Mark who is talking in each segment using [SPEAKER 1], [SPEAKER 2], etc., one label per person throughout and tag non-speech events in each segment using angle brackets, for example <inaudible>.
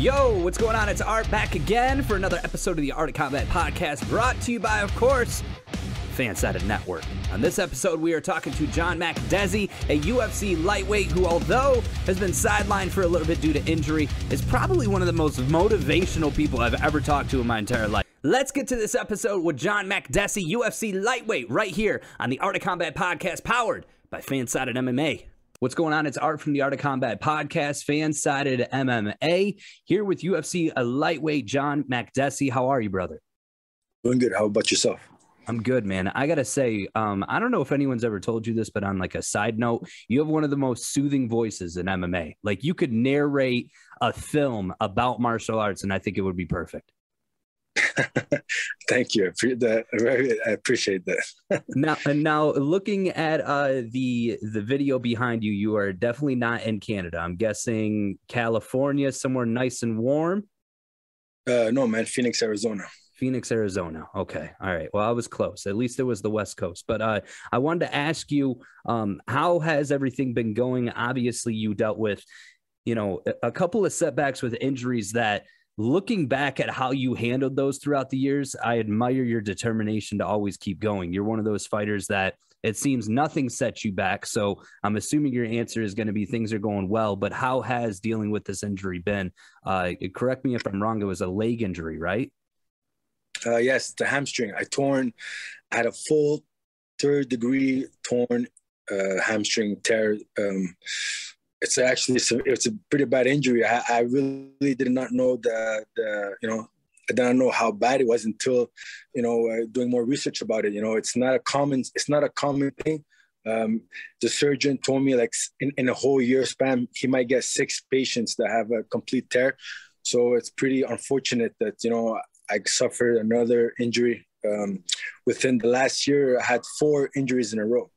[SPEAKER 1] Yo, what's going on? It's Art back again for another episode of the Art of Combat podcast brought to you by, of course, Fansided Network. On this episode, we are talking to John Makdessi, a UFC lightweight who, although has been sidelined for a little bit due to injury, is probably one of the most motivational people I've ever talked to in my entire life. Let's get to this episode with John Makdessi, UFC lightweight, right here on the Art of Combat podcast, powered by Fansided MMA. What's going on? It's Art from the Art of Combat podcast, Fansided MMA, here with UFC a lightweight John Makdessi. How are you, brother?
[SPEAKER 2] Doing good. How about yourself?
[SPEAKER 1] I'm good, man. I gotta say, um, I don't know if anyone's ever told you this, but on like a side note, you have one of the most soothing voices in MMA. Like you could narrate a film about martial arts, and I think it would be perfect. <laughs>
[SPEAKER 2] Thank you. I appreciate that. <laughs>
[SPEAKER 1] now, and now looking at uh, the the video behind you, you are definitely not in Canada. I'm guessing California, somewhere nice and warm.
[SPEAKER 2] Uh, no, man, Phoenix, Arizona.
[SPEAKER 1] Phoenix, Arizona. Okay. All right. Well, I was close. At least it was the West Coast. But uh, I wanted to ask you, um, how has everything been going? Obviously, you dealt with, you know, a couple of setbacks with injuries that looking back at how you handled those throughout the years, I admire your determination to always keep going. You're one of those fighters that it seems nothing sets you back. So I'm assuming your answer is going to be things are going well. But how has dealing with this injury been? Uh, correct me if I'm wrong. It was a leg injury, right?
[SPEAKER 2] Uh, yes, the hamstring. I torn. I had a full third degree torn uh, hamstring tear. Um, it's actually it's a, it's a pretty bad injury. I, I really did not know the, the you know I did not know how bad it was until you know uh, doing more research about it. You know, it's not a common it's not a common thing. Um, the surgeon told me like in, in a whole year span he might get six patients that have a complete tear. So it's pretty unfortunate that you know I suffered another injury um, within the last year. I had four injuries in a row.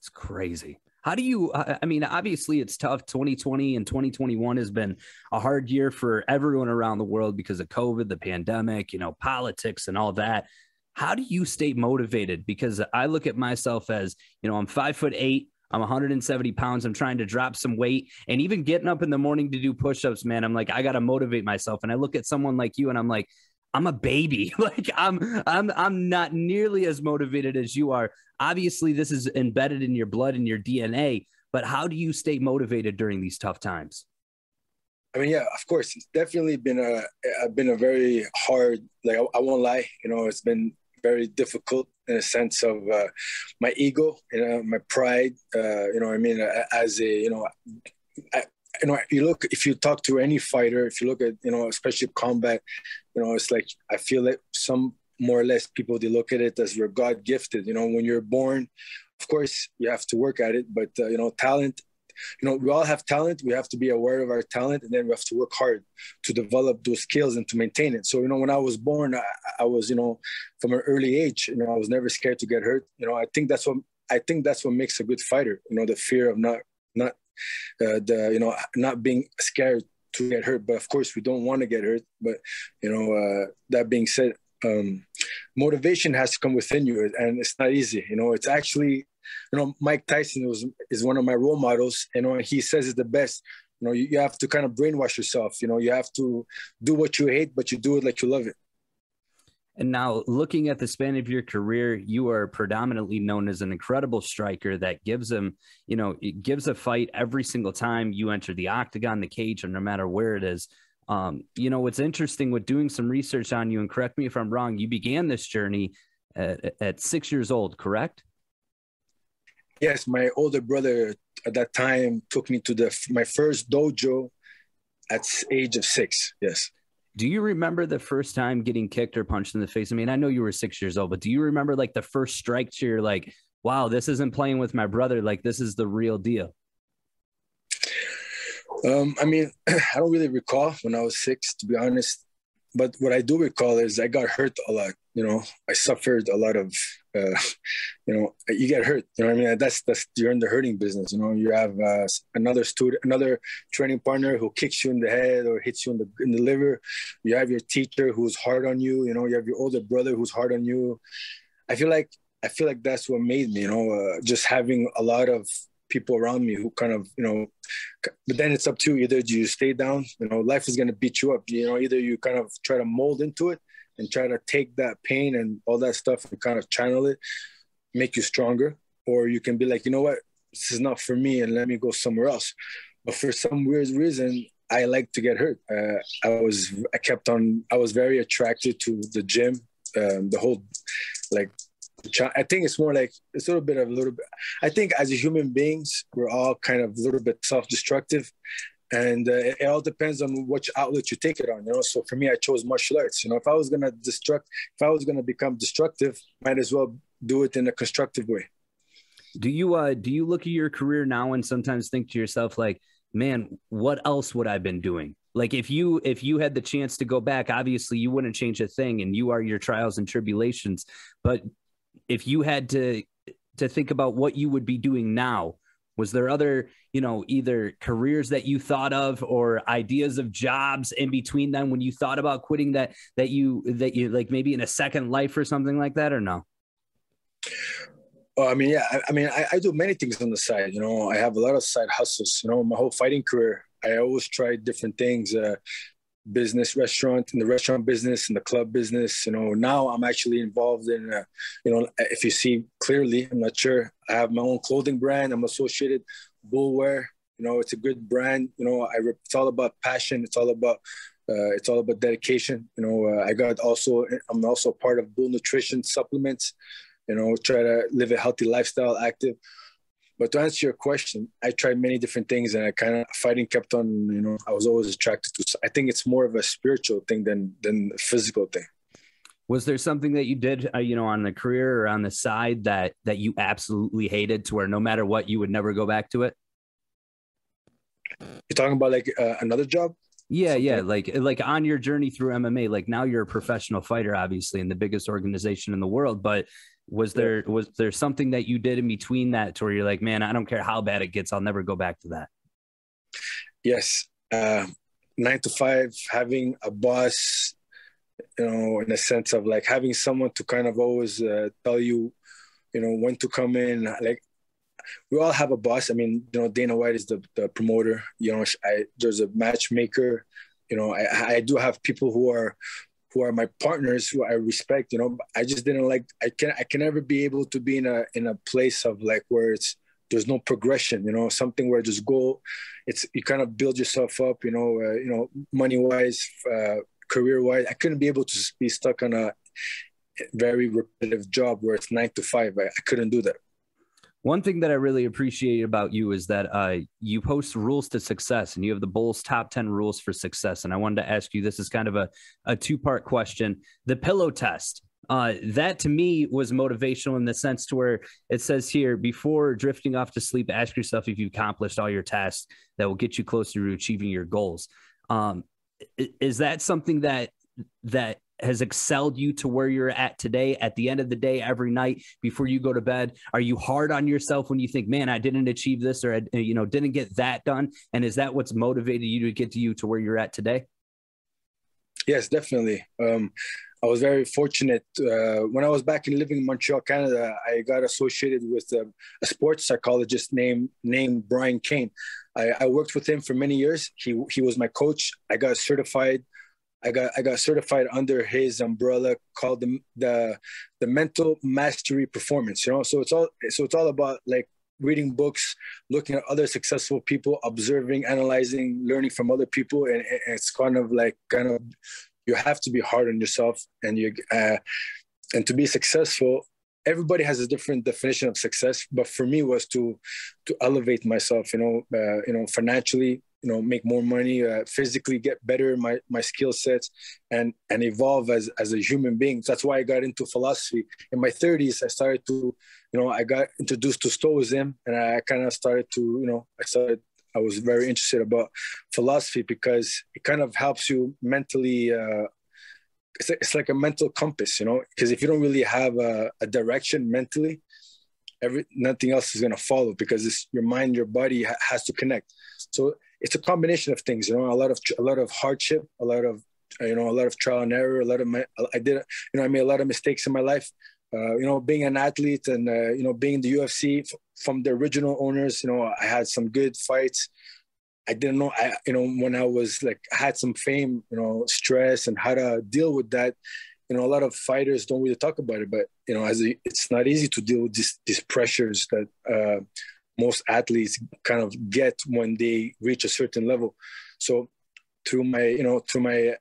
[SPEAKER 1] It's crazy. How do you? I mean, obviously it's tough. 2020 and 2021 has been a hard year for everyone around the world because of COVID, the pandemic, you know, politics, and all that. How do you stay motivated? Because I look at myself as, you know, I'm five foot eight. I'm 170 pounds. I'm trying to drop some weight. And even getting up in the morning to do push ups, man, I'm like, I got to motivate myself. And I look at someone like you and I'm like, I'm a baby. <laughs> like I'm I'm I'm not nearly as motivated as you are. Obviously, this is embedded in your blood and your DNA, but how do you stay motivated during these tough times?
[SPEAKER 2] I mean, yeah, of course, it's definitely been a been a very hard. Like I, I won't lie, you know, it's been very difficult in a sense of uh, my ego, you know, my pride. Uh, you know, I mean, as a you know, you know, you look if you talk to any fighter, if you look at you know, especially combat, you know, it's like I feel like some more or less people they look at it as you're God gifted. You know, when you're born, of course you have to work at it, but uh, you know, talent. You know, we all have talent. We have to be aware of our talent, and then we have to work hard to develop those skills and to maintain it. So, you know, when I was born, I, I was, you know, from an early age, you know, I was never scared to get hurt. You know, I think that's what I think that's what makes a good fighter. You know, the fear of not uh, the you know not being scared to get hurt. But of course, we don't want to get hurt. But you know, uh, that being said, um, motivation has to come within you, and it's not easy. You know, it's actually, you know, Mike Tyson was is one of my role models. You know, he says it's the best. You know, you, you have to kind of brainwash yourself. You know, you have to do what you hate, but you do it like you love it.
[SPEAKER 1] And now, looking at the span of your career, you are predominantly known as an incredible striker that gives them, you know, it gives a fight every single time you enter the octagon, the cage, or no matter where it is. Um, you know, what's interesting with doing some research on you, and correct me if I'm wrong, you began this journey at, at six years old, correct?
[SPEAKER 2] Yes, my older brother at that time took me to the my first dojo at age of six. Yes.
[SPEAKER 1] Do you remember the first time getting kicked or punched in the face? I mean, I know you were six years old, but do you remember like the first strike to you're like, wow, this isn't playing with my brother. Like this is the real deal.
[SPEAKER 2] Um, I mean, <clears throat> I don't really recall when I was six, to be honest. But what I do recall is I got hurt a lot. You know, I suffered a lot of, uh, you know, you get hurt. You know I mean? That's that's you're in the hurting business. You know, you have uh, another student, another training partner who kicks you in the head or hits you in the in the liver. You have your teacher who's hard on you. You know, you have your older brother who's hard on you. I feel like I feel like that's what made me. You know, uh, just having a lot of people around me who kind of you know but then it's up to you either do you stay down you know life is going to beat you up you know either you kind of try to mold into it and try to take that pain and all that stuff and kind of channel it make you stronger. Or you can be like you know what? This is not for me and let me go somewhere else. But for some weird reason i like to get hurt. Uh, i was i kept on i was very attracted to the gym um, the whole like I think it's more like it's a little bit of a little bit. I think as human beings, we're all kind of a little bit self-destructive, and uh, it all depends on which outlet you take it on. You know, so for me, I chose martial arts. You know, if I was gonna destruct, if I was gonna become destructive, might as well do it in a constructive way.
[SPEAKER 1] Do you uh do you look at your career now and sometimes think to yourself like, man, what else would I have been doing? Like if you if you had the chance to go back, obviously you wouldn't change a thing and you are your trials and tribulations. But if you had to to think about what you would be doing now, was there other, you know, either careers that you thought of or ideas of jobs in between them when you thought about quitting that that you that you like maybe in a second life or something like that or no?
[SPEAKER 2] I mean, yeah. I, I mean, I, I, do many things on the side. You know, I have a lot of side hustles. You know, my whole fighting career, I always tried different things. Uh, business, restaurant, in the restaurant business, in the club business. You know, now I'm actually involved in. Uh, you know, if you see clearly, I'm not sure. I have my own clothing brand. I'm associated Bullwear. You know, it's a good brand. You know, I it's all about passion. It's all about uh, it's all about dedication. You know, uh, I got also I'm also part of Bull Nutrition supplements you know, try to live a healthy lifestyle, active. But to answer your question, I tried many different things, and I kind of fighting kept on. You know, I was always attracted to. I think it's more of a spiritual thing than than a physical thing.
[SPEAKER 1] Was there something that you did, uh, you know, on the career or on the side that that you absolutely hated, to where no matter what, you would never go back to it?
[SPEAKER 2] You're talking about like uh, another job?
[SPEAKER 1] Yeah, Something. yeah, like like on your journey through MMA, like now you're a professional fighter, obviously, in the biggest organization in the world. But was there was there something that you did in between that to where you're like, man, I don't care how bad it gets, I'll never go back to that?
[SPEAKER 2] Yes, uh, nine to five, having a boss, you know, in a sense of like having someone to kind of always uh, tell you, you know, when to come in. Like we all have a boss. I mean, you know, Dana White is the, the promoter. You know, I, there's a matchmaker. You know, I, I do have people who are who are my partners who I respect, you know, I just didn't like, I can, I can never be able to be in a, in a place of like where it's, there's no progression, you know, something where just go, it's, you kind of build yourself up, you know, uh, you know, money wise, uh, career wise, I couldn't be able to be stuck on a very repetitive job where it's nine to five. I, I couldn't do that.
[SPEAKER 1] One thing that I really appreciate about you is that uh, you post rules to success and you have the Bulls top 10 rules for success. And I wanted to ask you this is kind of a, a two part question. The pillow test. Uh, that to me was motivational in the sense to where it says here before drifting off to sleep, ask yourself if you've accomplished all your tasks that will get you closer to achieving your goals. Um, is that something that that has excelled you to where you're at today. At the end of the day every night before you go to bed are you hard on yourself when you think man i didn't achieve this or I, you know didn't get that done and is that what's motivated you to get to you to where you're at today?
[SPEAKER 2] Yes definitely. Um, i was very fortunate uh, when i was back in living in montreal canada i got associated with a, a sports psychologist named named brian cain. I, I worked with him for many years. He, he was my coach. I got certified I got I got certified under his umbrella called the the the mental mastery performance. You know, so it's all so it's all about like reading books, looking at other successful people, observing, analyzing, learning from other people, and, it's kind of like kind of you have to be hard on yourself, and you uh, and to be successful. Everybody has a different definition of success, but for me was to to elevate myself. You know, uh, you know, financially, you know make more money uh, physically get better my my skill sets and and evolve as as a human being. So that's why i got into philosophy. In my 30s i started to you know i got introduced to stoicism and i kind of started to you know i started i was very interested about philosophy because it kind of helps you mentally uh, it's, it's like a mental compass you know because if you don't really have a, a direction mentally every nothing else is going to follow because it's your mind your body ha- has to connect. So it's a combination of things you know a lot of a lot of hardship a lot of you know a lot of trial and error a lot of my i did you know i made a lot of mistakes in my life uh, you know, being an athlete and uh, you know, being in the UFC f- from the original owners, you know, I had some good fights. I didn't know, I you know, when I was like had some fame, you know, stress and how to deal with that. You know, a lot of fighters don't really talk about it, but you know, as a, it's not easy to deal with these these pressures that uh, most athletes kind of get when they reach a certain level. So through my, you know, through my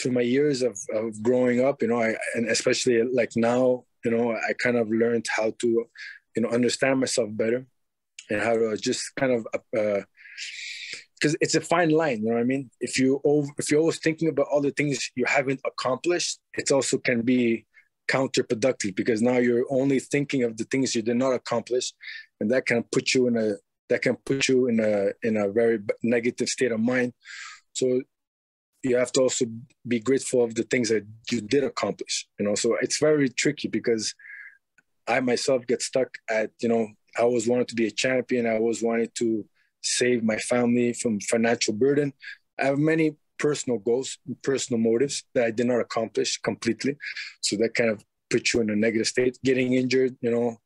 [SPEAKER 2] through my years of, of growing up, you know, I, and especially like now, you know, I kind of learned how to, you know, understand myself better and how to just kind of, because uh, it's a fine line, you know what I mean? If you over, if you're always thinking about all the things you haven't accomplished, it also can be counterproductive because now you're only thinking of the things you did not accomplish, and that can put you in a that can put you in a in a very negative state of mind. So you have to also be grateful of the things that you did accomplish you know? So it's very tricky because i myself get stuck at you know i always wanted to be a champion. I always wanted to save my family from financial burden. I have many personal goals personal motives that i did not accomplish completely. So that kind of put you in a negative state getting injured you know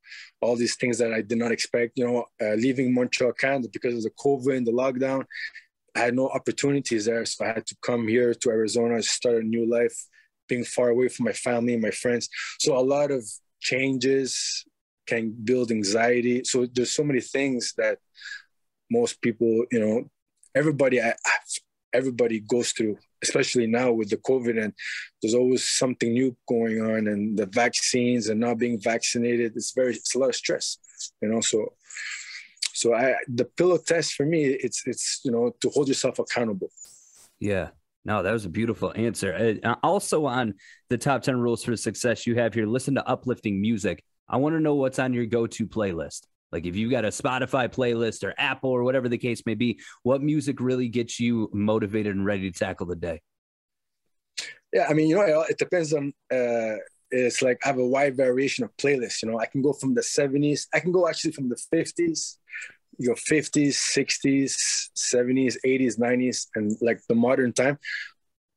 [SPEAKER 2] all these things that i did not expect you know uh, leaving montreal canada because of the covid and the lockdown I had no opportunities there. So I had to come here to Arizona, start a new life, being far away from my family and my friends. So a lot of changes can build anxiety. So there's so many things that most people, you know, everybody, I, everybody goes through, especially now with the COVID and there's always something new going on and the vaccines and not being vaccinated. It's very, it's a lot of stress, you know, so so I the pillow test for me, it's it's you know to hold yourself accountable.
[SPEAKER 1] Yeah. No, that was a beautiful answer. Uh, also, on the top 10 rules for success, you have here listen to uplifting music. I want to know what's on your go to playlist. Like, if you've got a Spotify playlist or Apple or whatever the case may be, what music really gets you motivated and ready to tackle the day?
[SPEAKER 2] Yeah, I mean, you know, it depends on uh, it's like I have a wide variation of playlists. You know, I can go from the 70s, I can go actually from the 50s, your 50s 60s 70s 80s 90s and like the modern time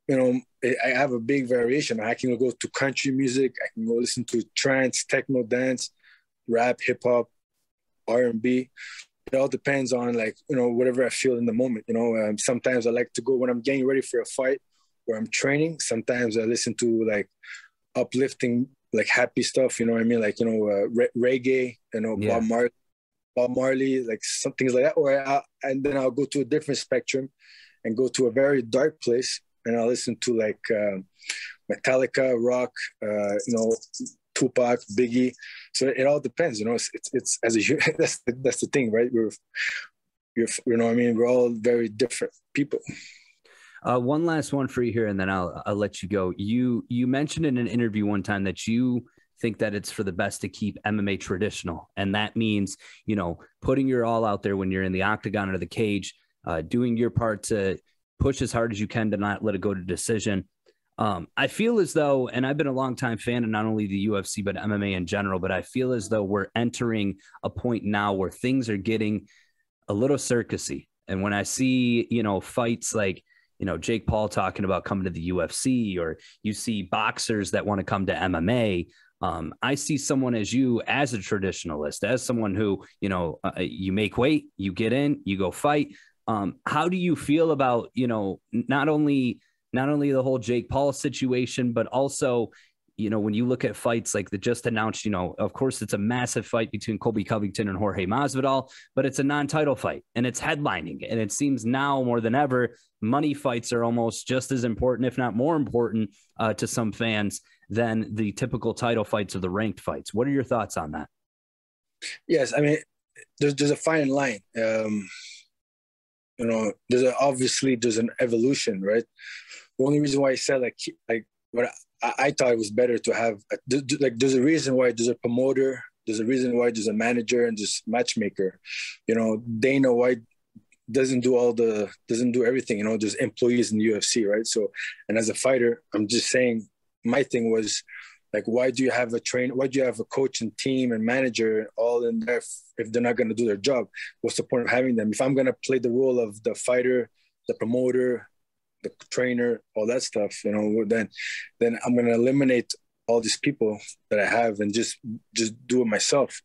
[SPEAKER 2] you know i have a big variation i can go to country music i can go listen to trance techno dance rap hip-hop r&b it all depends on like you know whatever i feel in the moment you know um, sometimes i like to go when i'm getting ready for a fight where i'm training sometimes i listen to like uplifting like happy stuff you know what i mean like you know uh, re- reggae you know yeah. bob marley Bob Marley, like some things like that. Or I, and then I'll go to a different spectrum and go to a very dark place and I'll listen to like uh, Metallica, rock, uh, you know, Tupac, Biggie. So it all depends, you know. It's it's, it's as a <laughs> that's that's the thing, right? We're you're, you know, I mean, we're all very different people.
[SPEAKER 1] Uh, one last one for you here, and then I'll I'll let you go. You you mentioned in an interview one time that you think that it's for the best to keep MMA traditional. And that means, you know, putting your all out there when you're in the octagon or the cage, uh, doing your part to push as hard as you can to not let it go to decision. Um, I feel as though, and I've been a long time fan of not only the UFC, but MMA in general, but I feel as though we're entering a point now where things are getting a little circusy. And when I see, you know, fights like, you know, Jake Paul talking about coming to the UFC, or you see boxers that want to come to MMA, um, I see someone as you as a traditionalist, as someone who, you know, uh, you make weight, you get in, you go fight. Um, how do you feel about, you know, not only not only the whole Jake Paul situation, but also, you know, when you look at fights like the just announced, you know, of course it's a massive fight between Colby Covington and Jorge Masvidal, but it's a non-title fight and it's headlining. And it seems now more than ever, money fights are almost just as important, if not more important, uh, to some fans than the typical title fights or the ranked fights. What are your thoughts on that?
[SPEAKER 2] Yes, I mean, there's there's a fine line. Um, you know, there's a, obviously there's an evolution, right? The only reason why I said like like what I, I thought it was better to have like there's a reason why there's a promoter, there's a reason why there's a manager and there's matchmaker. You know, Dana White doesn't do all the doesn't do everything. You know, there's employees in the UFC, right? So, and as a fighter, I'm just saying my thing was like why do you have a train why do you have a coach and team and manager all in there if, if they're not going to do their job what's the point of having them if i'm going to play the role of the fighter the promoter the trainer all that stuff you know then then i'm to eliminate all these people that I have and just just do it myself.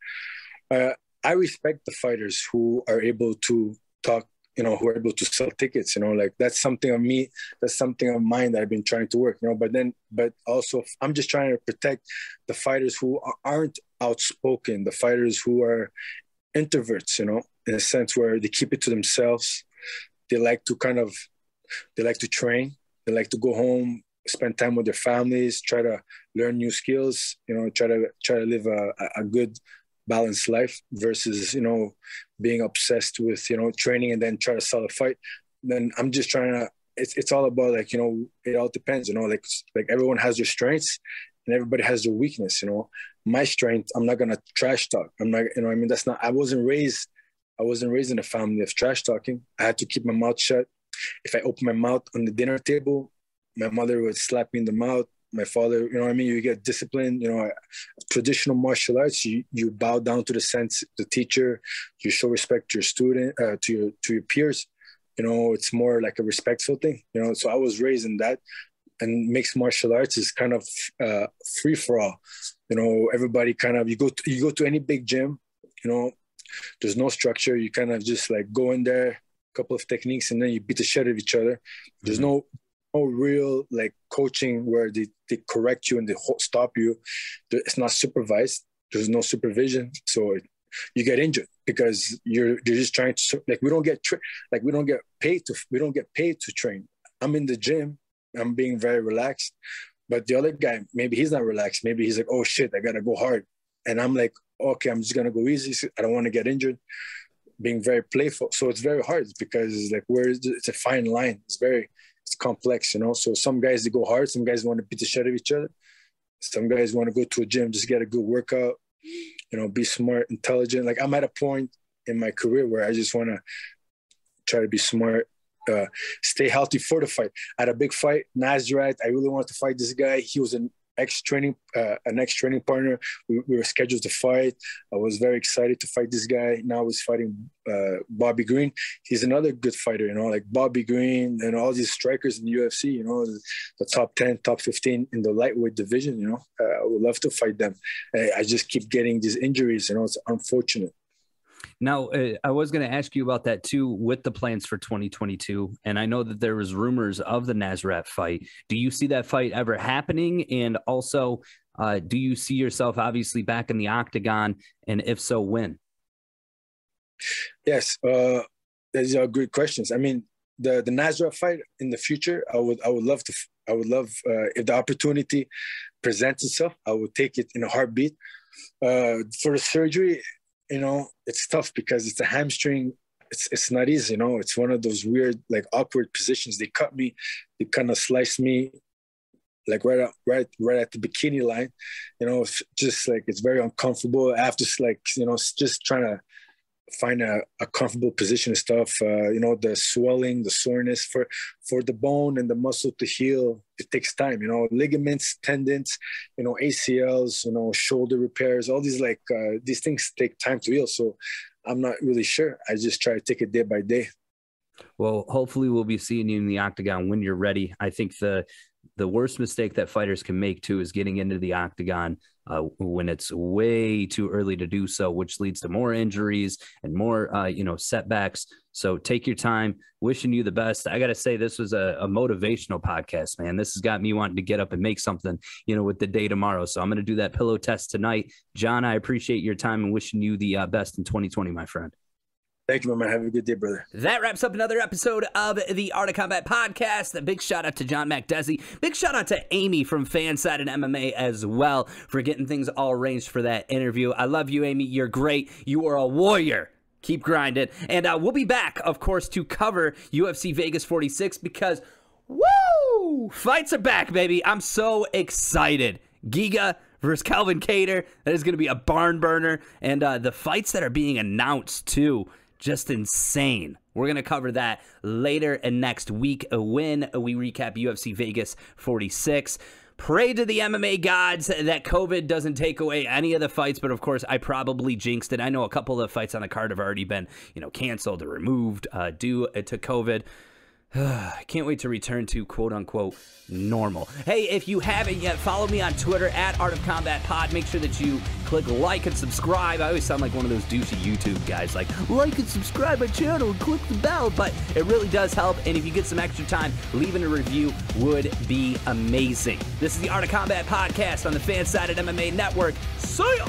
[SPEAKER 2] Uh, I respect the fighters who are able to talk, you know, who are able to sell tickets. You know, like that's something of me. That's something of mine that I've been trying to work. You know, but then, but also, I'm just trying to protect the fighters who aren't outspoken, the fighters who are introverts. You know, in a sense where they keep it to themselves. They like to kind of, they like to train. They like to go home, spend time with their families, try to learn new skills. You know, try to try to live a, a good balanced life versus you know being obsessed with you know training and then try to sell a fight then i'm just trying to it's, it's all about like you know it all depends you know like like everyone has their strengths and everybody has their weakness you know my strength i'm not gonna trash talk i'm not you know i mean that's not i wasn't raised i wasn't raised in a family of trash talking i had to keep my mouth shut if i open my mouth on the dinner table my mother would slap me in the mouth. My father you know i mean? You get disciplined you know traditional martial arts you, you bow down to the sensei the teacher you show respect to your student uh, to your to your peers. You know it's more like a respectful thing you know? So i was raised in that. And mixed martial arts is kind of uh, free for all. You know everybody kind of you go to, you go to any big gym you know there's no structure. You kind of just like go in there couple of techniques and then you beat the shit out of each other there's mm-hmm. no no real like coaching where they, they correct you and they stop you. It's not supervised. There's no supervision, so you get injured because you're you're just trying to like we don't get tra- like we don't get paid to we don't get paid to train. I'm in the gym. I'm being very relaxed, but the other guy maybe he's not relaxed. Maybe he's like, oh shit, I gotta go hard, and I'm like, okay, I'm just gonna go easy. I don't want to get injured. Being very playful, so it's very hard because it's like where it's a fine line. It's very it's complex, you know. So some guys they go hard, some guys want to beat the shit out of each other. Some guys want to go to a gym, just get a good workout, you know, be smart, intelligent. Like I'm at a point in my career where I just want to try to be smart, uh, stay healthy for the fight. At a big fight, Nasrat, I really wanted to fight this guy. He was an ex training uh, an ex training partner. We, we, were scheduled to fight. I was very excited to fight this guy. Now he's fighting uh, Bobby Green. He's another good fighter, you know, like Bobby Green and all these strikers in the UFC. You know, the, the top ten, top fifteen in the lightweight division. You know, uh, I would love to fight them. I, I just keep getting these injuries. You know, it's unfortunate.
[SPEAKER 1] Now, uh, I was going to ask you about that too with the plans for 2022. And I know that there was rumors of the Nasrat fight. Do you see that fight ever happening? And also, uh, do you see yourself obviously back in the octagon? And if so, when?
[SPEAKER 2] Yes, uh, these are great questions. I mean, the the Nasrat fight in the future, I would I would love to. I would love uh, if the opportunity presents itself. I would take it in a heartbeat. Uh, for the surgery, you know, it's tough because it's a hamstring. It's it's not easy, you know. It's one of those weird, like awkward positions. They cut me, they kind of slice me, like right up, right right at the bikini line. You know, it's just like it's very uncomfortable. I have to like you know, just trying to find a, a comfortable position and stuff. Uh, you know, the swelling, the soreness for for the bone and the muscle to heal, it takes time. You know, ligaments, tendons, you know, ACLs, you know, shoulder repairs, all these like uh, these things take time to heal. So I'm not really sure. I just try to take it day by day.
[SPEAKER 1] Well, hopefully we'll be seeing you in the octagon when you're ready. I think the the worst mistake that fighters can make too is getting into the octagon uh, when it's way too early to do so, which leads to more injuries and more, uh, you know, setbacks. So take your time. Wishing you the best. I got to say, this was a, a, motivational podcast, man. This has got me wanting to get up and make something, you know, with the day tomorrow. So I'm going to do that pillow test tonight. John, I appreciate your time and wishing you the uh, best in 2020, my friend.
[SPEAKER 2] Thank you, my man. Have a good day, brother.
[SPEAKER 1] That wraps up another episode of the Art of Combat podcast. A big shout out to John Makdessi. Big shout out to Amy from Fansided MMA as well for getting things all arranged for that interview. I love you, Amy. You're great. You are a warrior. Keep grinding. And uh, we'll be back, of course, to cover UFC Vegas 46 because, woo! Fights are back, baby. I'm so excited. Giga versus Calvin Kattar. That is going to be a barn burner. And uh, the fights that are being announced, too just insane. We're going to cover that later and next week when we recap UFC Vegas 46. Pray to the MMA gods that COVID doesn't take away any of the fights, but of course, I probably jinxed it. I know a couple of fights on the card have already been, you know, canceled or removed uh, due to COVID. <sighs> I can't wait to return to quote unquote normal. Hey, if you haven't yet, follow me on Twitter at Art of Combat Pod. Make sure that you click like and subscribe. I always sound like one of those douchey YouTube guys, like like and subscribe my channel and click the bell, but it really does help. And if you get some extra time, leaving a review would be amazing. This is the Art of Combat podcast on the Fansided MMA Network. See ya!